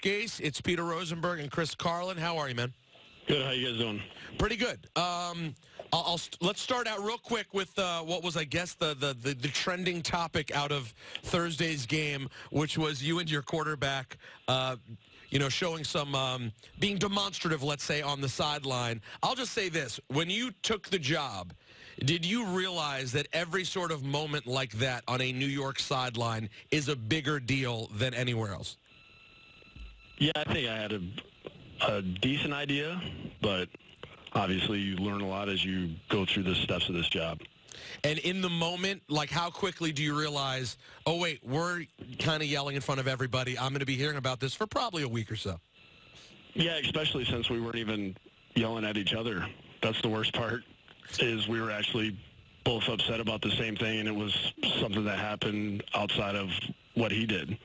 Gase. It's Peter Rosenberg and Chris Carlin. How are you, man? Good. How you guys doing? Pretty good. Um, I'll, I'll st- let's start out real quick with uh, what was, I guess, the, the, the the trending topic out of Thursday's game, which was you and your quarterback. Uh, you know, showing some um, being demonstrative, let's say, on the sideline. I'll just say this: when you took the job, did you realize that every sort of moment like that on a New York sideline is a bigger deal than anywhere else? Yeah, I think I had a, a decent idea, but obviously you learn a lot as you go through the steps of this job. And in the moment, like how quickly do you realize, oh, wait, we're kind of yelling in front of everybody. I'm going to be hearing about this for probably a week or so. Yeah, especially since we weren't even yelling at each other. That's the worst part, is we were actually both upset about the same thing, and it was something that happened outside of what he did.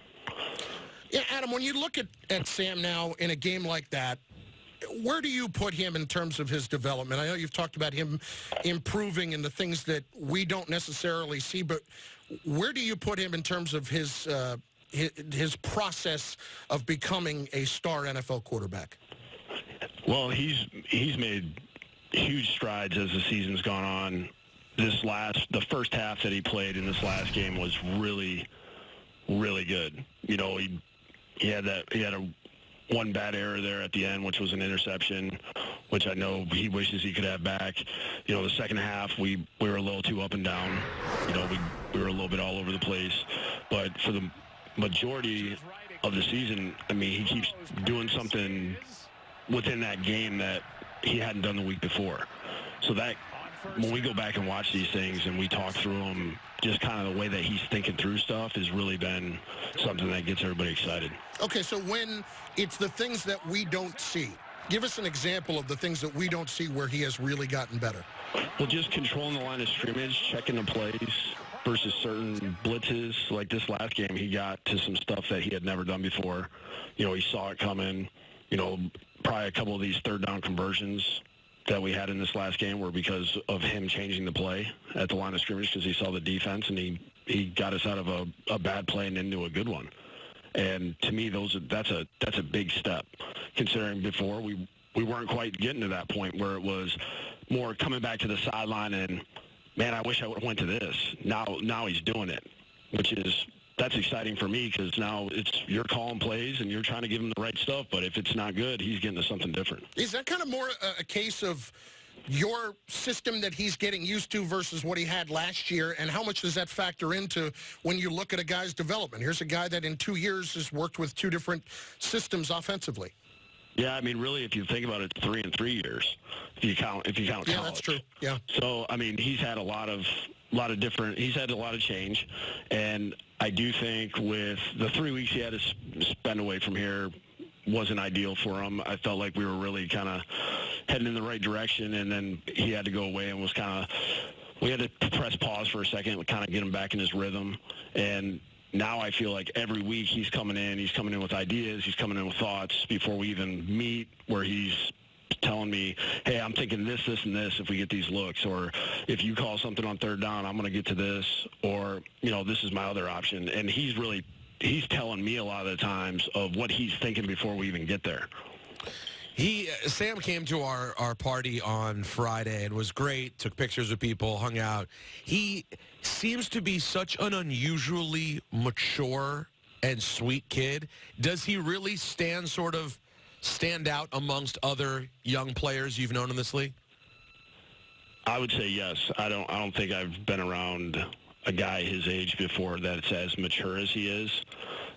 Yeah, Adam, when you look at, at Sam now in a game like that, where do you put him in terms of his development? I know you've talked about him improving and the things that we don't necessarily see, but where do you put him in terms of his uh, his, his process of becoming a star NFL quarterback? Well, he's he's made huge strides as the season's gone on. This last, the first half that he played in this last game was really, really good. You know, he he had that he had a one bad error there at the end, which was an interception, which I know he wishes he could have back. You know, the second half we we were a little too up and down. You know, we we were a little bit all over the place. But for the majority of the season, I mean, he keeps doing something within that game that he hadn't done the week before. So that when we go back and watch these things and we talk through them, just kind of the way that he's thinking through stuff has really been something that gets everybody excited. Okay, so when it's the things that we don't see, give us an example of the things that we don't see where he has really gotten better. Well, just controlling the line of scrimmage, checking the plays versus certain blitzes. Like this last game, he got to some stuff that he had never done before. You know, he saw it coming. You know, probably a couple of these third down conversions that we had in this last game were because of him changing the play at the line of scrimmage because he saw the defense and he, he got us out of a, a bad play and into a good one. And to me, those that's a that's a big step, considering before we we weren't quite getting to that point where it was more coming back to the sideline and man, I wish I would have went to this. Now now he's doing it, which is that's exciting for me because now it's you're calling plays and you're trying to give him the right stuff. But if it's not good, he's getting to something different. Is that kind of more a, a case of your system that he's getting used to versus what he had last year, and how much does that factor into when you look at a guy's development? Here's a guy that in two years has worked with two different systems offensively. Yeah, I mean, really, if you think about it, three and three years, if you count, if you count yeah, college. that's true. Yeah. So, I mean, he's had a lot of, lot of different. He's had a lot of change, and I do think with the three weeks he had to spend away from here wasn't ideal for him. I felt like we were really kind of heading in the right direction, and then he had to go away and was kind of. We had to press pause for a second, kind of get him back in his rhythm, and now I feel like every week he's coming in, he's coming in with ideas, he's coming in with thoughts before we even meet, where he's telling me, hey, I'm thinking this, this, and this if we get these looks, or if you call something on third down, I'm going to get to this, or, you know, this is my other option. And he's really, he's telling me a lot of the times of what he's thinking before we even get there. He uh, Sam came to our, our party on Friday and was great. Took pictures with people, hung out. He seems to be such an unusually mature and sweet kid. Does he really stand sort of stand out amongst other young players you've known in this league? I would say yes. I don't. I don't think I've been around a guy his age before that's as mature as he is,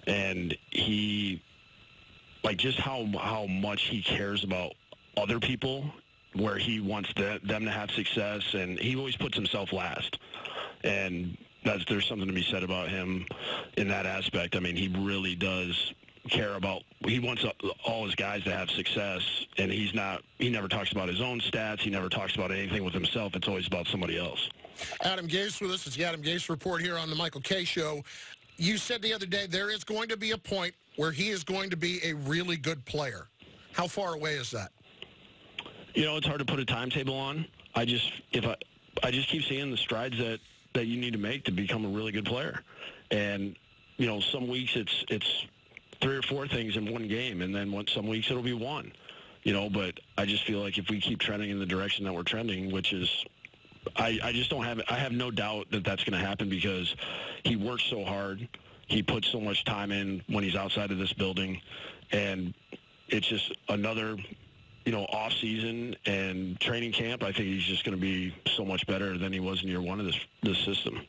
and he, like, just how how much he cares about other people, where he wants the, them to have success, and he always puts himself last, and that's there's something to be said about him in that aspect. I mean, he really does care about he wants all his guys to have success and he's not he never talks about his own stats he never talks about anything with himself it's always about somebody else. Adam gase with us it's the adam gase report here on the michael kay show. You said the other day there is going to be a point where he is going to be a really good player. How far away is that? You know it's hard to put a timetable on. I just if i i just keep seeing the strides that that you need to make to become a really good player. And you know some weeks it's it's three or four things in one game, and then once some weeks it'll be one. You know, but I just feel like if we keep trending in the direction that we're trending, which is I, I just don't have I have no doubt that that's going to happen because he works so hard. He puts so much time in when he's outside of this building, and it's just another you know, off season and training camp, I think he's just going to be so much better than he was in year one of this this system.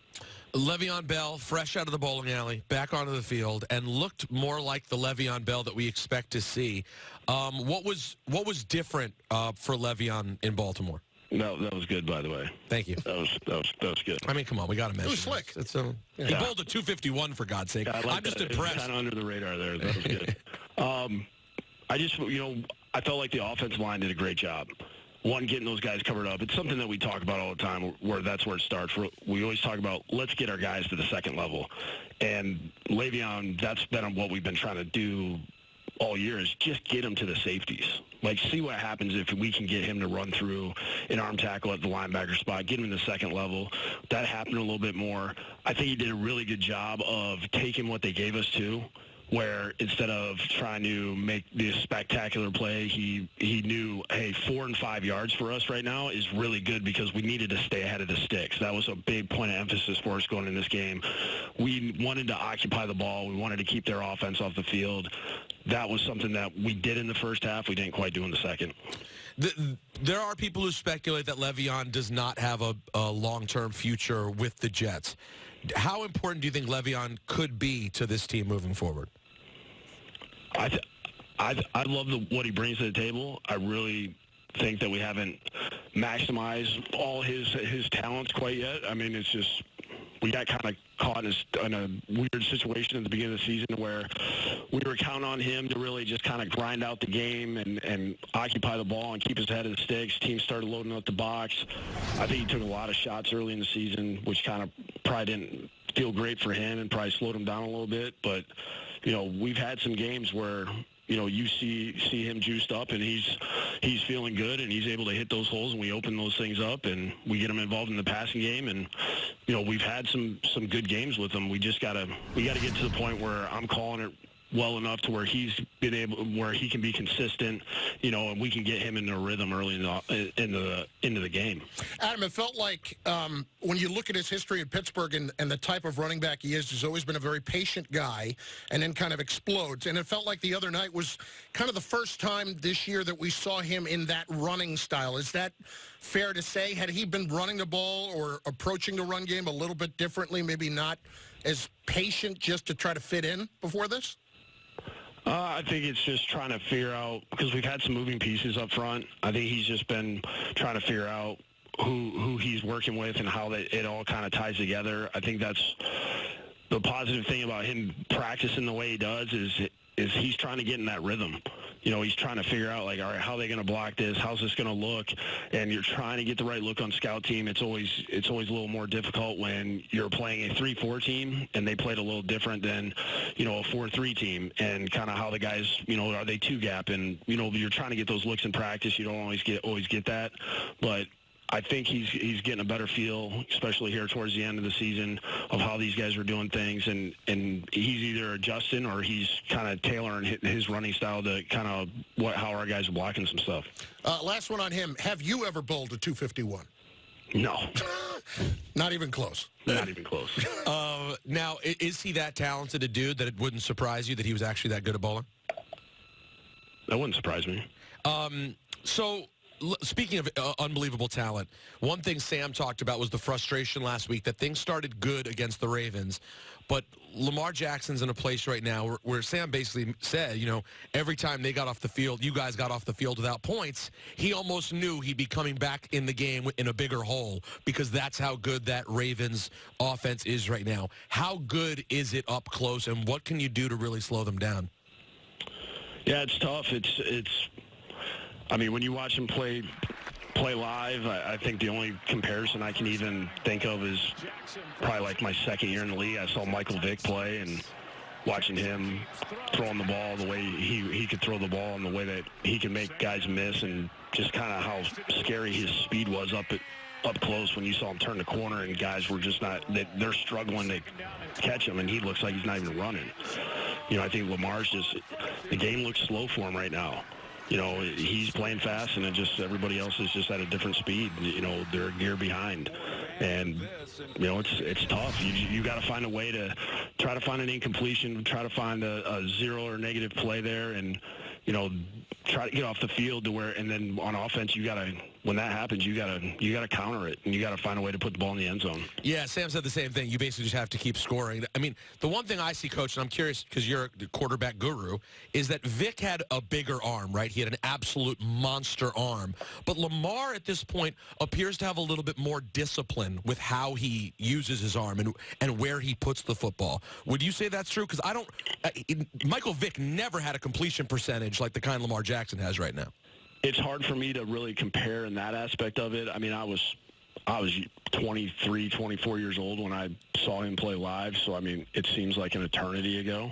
Le'Veon Bell, fresh out of the bowling alley, back onto the field, and looked more like the Le'Veon Bell that we expect to see. Um, what was what was different uh, for Le'Veon in Baltimore? No, that was good, by the way. Thank you. That was that was that was good. I mean, come on, we got to mention. It was slick. It's a, yeah. He bowled a 251 for God's sake. Yeah, like I'm just that. impressed. Kind of under the radar there. That was good. um, I just, you know, I felt like the offensive line did a great job. One, getting those guys covered up. It's something that we talk about all the time, where that's where it starts. We always talk about let's get our guys to the second level, and Le'Veon. That's been what we've been trying to do all year is just get him to the safeties. Like, see what happens if we can get him to run through an arm tackle at the linebacker spot, get him in the second level. That happened a little bit more. I think he did a really good job of taking what they gave us to where instead of trying to make this spectacular play, he he knew, hey, four and five yards for us right now is really good because we needed to stay ahead of the sticks. That was a big point of emphasis for us going in this game. We wanted to occupy the ball. We wanted to keep their offense off the field. That was something that we did in the first half. We didn't quite do in the second. The, there are people who speculate that Le'Veon does not have a, a long-term future with the Jets. How important do you think Le'Veon could be to this team moving forward? I, th- I, th- I love the, what he brings to the table. I really think that we haven't maximized all his his talents quite yet. I mean, it's just we got kind of caught in a, in a, weird situation at the beginning of the season where we were counting on him to really just kind of grind out the game and, and occupy the ball and keep his head of the sticks. Teams started loading up the box. I think he took a lot of shots early in the season, which kind of probably didn't feel great for him and probably slowed him down a little bit. But you know, we've had some games where you know you see see him juiced up and he's he's feeling good and he's able to hit those holes and we open those things up and we get him involved in the passing game and you know we've had some some good games with him. We just gotta we gotta get to the point where I'm calling it well enough to where he's been able, where he can be consistent, you know, and we can get him into a rhythm early in the into the into the game. Adam, it felt like um, when you look at his history at Pittsburgh and, and the type of running back he is, he's always been a very patient guy, and then kind of explodes. And it felt like the other night was kind of the first time this year that we saw him in that running style. Is that fair to say? Had he been running the ball or approaching the run game a little bit differently, maybe not as patient just to try to fit in before this? Uh, I think it's just trying to figure out because we've had some moving pieces up front. I think he's just been trying to figure out who who he's working with and how that it all kind of ties together. I think that's the positive thing about him practicing the way he does is is he's trying to get in that rhythm you know, he's trying to figure out like, all right, how are they going to block this? How's this going to look? And you're trying to get the right look on scout team. It's always it's always a little more difficult when you're playing a three-four team and they played a little different than, you know, a four-three team and kind of how the guys, you know, are they two gap and you know you're trying to get those looks in practice. You don't always get always get that, but I think he's he's getting a better feel, especially here towards the end of the season, of how these guys are doing things, and and he's either adjusting or he's kind of tailoring his running style to kind of what how our guys are blocking some stuff. Uh, last one on him. Have you ever bowled a 251? No. Not even close. Not even close. Uh, now, is he that talented a dude that it wouldn't surprise you that he was actually that good a bowler? That wouldn't surprise me. Um, so speaking of uh, unbelievable talent, one thing Sam talked about was the frustration last week that things started good against the Ravens, but Lamar Jackson's in a place right now where, where, Sam basically said, you know, every time they got off the field, you guys got off the field without points. He almost knew he'd be coming back in the game in a bigger hole because that's how good that Ravens offense is right now. How good is it up close, and what can you do to really slow them down? Yeah, it's tough. It's it's I mean, when you watch him play play live, I, I, think the only comparison I can even think of is probably like my second year in the league. I saw Michael Vick play and watching him throwing the ball the way he, he could throw the ball and the way that he can make guys miss and just kind of how scary his speed was up at, up close when you saw him turn the corner and guys were just not, they, they're struggling to catch him and he looks like he's not even running. You know, I think Lamar's just the game looks slow for him right now. You know, he's playing fast, and it just everybody else is just at a different speed. You know, they're a gear behind, and you know it's it's tough. You you got to find a way to try to find an incompletion, try to find a, a zero or negative play there, and you know try to get off the field to where, and then on offense, you got to when that happens, you gotta you gotta counter it, and you gotta find a way to put the ball in the end zone. Yeah, Sam said the same thing. You basically just have to keep scoring. I mean, the one thing I see, coach, and I'm curious because you're a quarterback guru, is that Vick had a bigger arm, right? He had an absolute monster arm, but Lamar at this point appears to have a little bit more discipline with how he uses his arm and and where he puts the football. Would you say that's true? Because I don't. Uh, Michael Vick never had a completion percentage like the kind Lamar Jackson has right now it's hard for me to really compare in that aspect of it. I mean, I was I was 23, 24 years old when I saw him play live, so I mean, it seems like an eternity ago.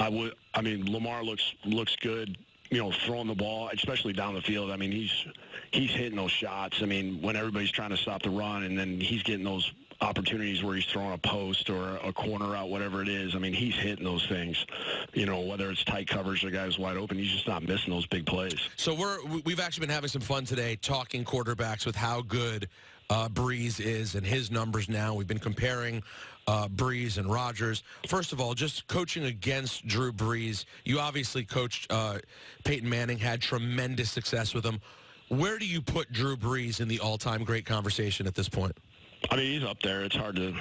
I would I mean, Lamar looks looks good, you know, throwing the ball, especially down the field. I mean, he's he's hitting those shots. I mean, when everybody's trying to stop the run and then he's getting those opportunities where he's throwing a post or a corner out, whatever it is. I mean, he's hitting those things. You know, whether it's tight coverage, or guy's wide open, he's just not missing those big plays. So we're we've actually been having some fun today talking quarterbacks with how good uh, Brees is and his numbers now. We've been comparing uh, Brees and Rodgers. First of all, just coaching against Drew Brees, you obviously coached uh, Peyton Manning, had tremendous success with him. Where do you put Drew Brees in the all-time great conversation at this point? I mean, he's up there. It's hard to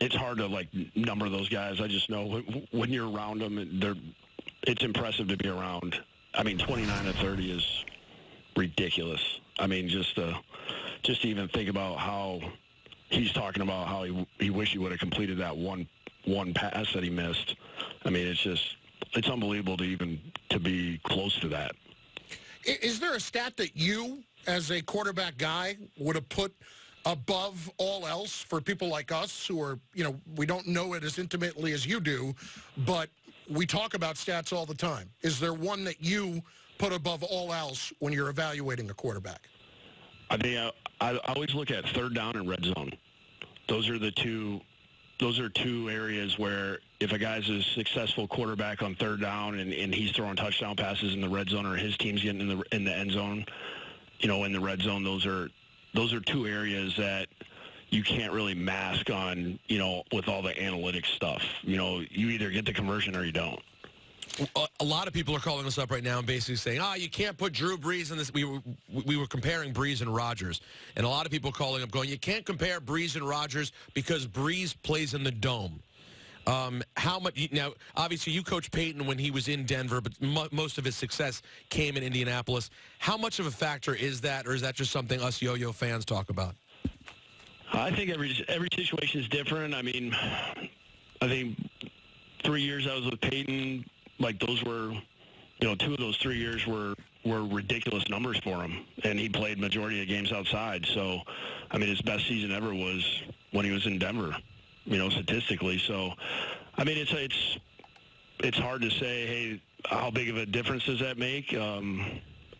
it's hard to like number those guys. I just know when you're around them, they're it's impressive to be around. I mean, 29 to 30 is ridiculous. I mean, just to just to even think about how he's talking about how he he wish he would have completed that one one pass that he missed. I mean, it's just it's unbelievable to even to be close to that. Is there a stat that you, as a quarterback guy, would have put above all else for people like us who are, you know, we don't know it as intimately as you do, but we talk about stats all the time. Is there one that you put above all else when you're evaluating a quarterback? I think I, I always look at third down and red zone. Those are the two. Those are two areas where if a guy's a successful quarterback on third down and, and he's throwing touchdown passes in the red zone or his team's getting in the in the end zone, you know, in the red zone, those are those are two areas that you can't really mask on, you know, with all the analytics stuff. You know, you either get the conversion or you don't. A lot of people are calling us up right now and basically saying, "Ah, oh, you can't put Drew Brees in this." We were we were comparing Brees and Rodgers, and a lot of people calling up going, "You can't compare Brees and Rodgers because Brees plays in the dome." Um, how much now? Obviously, you coached Peyton when he was in Denver, but mo most of his success came in Indianapolis. How much of a factor is that, or is that just something us yo-yo fans talk about? I think every every situation is different. I mean, I think three years I was with Peyton, like those were, you know, two of those three years were were ridiculous numbers for him, and he played majority of games outside. So, I mean, his best season ever was when he was in Denver you know, statistically. So, I mean, it's it's it's hard to say, hey, how big of a difference does that make? Um,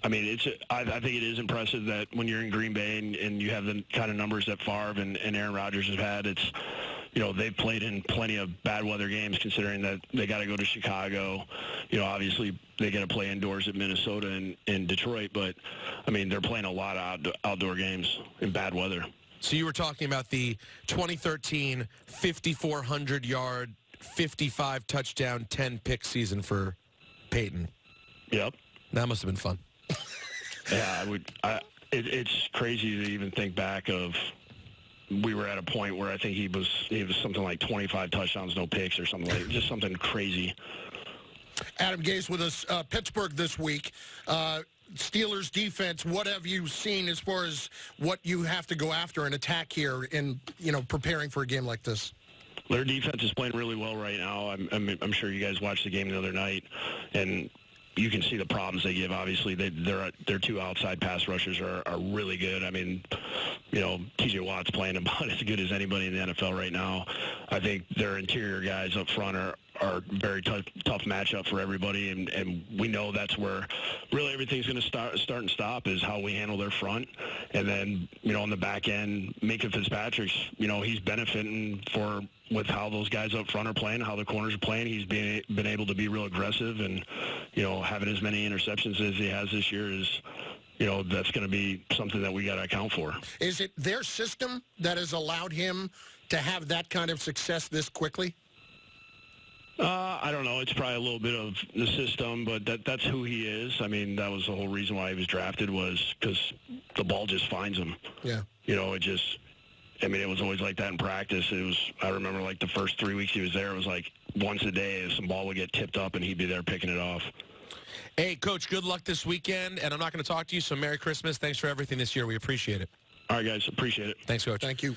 I mean, it's I, I think it is impressive that when you're in Green Bay and, and you have the kind of numbers that Favre and, and Aaron Rodgers have had, it's you know they've played in plenty of bad weather games considering that they got to go to chicago you know obviously they got to play indoors at minnesota and, and detroit but i mean they're playing a lot of outdoor, outdoor games in bad weather so you were talking about the 2013 5,400 yard, 55 touchdown, 10 pick season for Peyton. Yep. That must have been fun. yeah, I would. I, it, it's crazy to even think back of. We were at a point where I think he was he was something like 25 touchdowns, no picks, or something like just something crazy. Adam Gase with us, uh, Pittsburgh this week. Uh, Steelers defense, what have you seen as far as what you have to go after and attack here in, you know, preparing for a game like this? Their defense is playing really well right now. I'm, I'm, I'm sure you guys watched the game the other night, and you can see the problems they give. Obviously, they, their their two outside pass rushers are, are really good. I mean, you know, T.J. Watt's playing about as good as anybody in the NFL right now. I think their interior guys up front are are very tough, tough matchup for everybody, and, and we know that's where really everything's going to start start and stop is how we handle their front, and then you know on the back end, Minkah Fitzpatrick's you know he's benefiting for with how those guys up front are playing, how the corners are playing. He's been been able to be real aggressive, and you know having as many interceptions as he has this year is you know, that's going to be something that we got to account for. Is it their system that has allowed him to have that kind of success this quickly? Uh, I don't know. It's probably a little bit of the system, but that that's who he is. I mean, that was the whole reason why he was drafted was because the ball just finds him. Yeah. You know, it just. I mean, it was always like that in practice. It was. I remember like the first three weeks he was there. It was like once a day, some ball would get tipped up, and he'd be there picking it off. Hey, Coach, good luck this weekend, and I'm not going to talk to you, so Merry Christmas. Thanks for everything this year. We appreciate it. All right, guys. Appreciate it. Thanks, Coach. Thank you.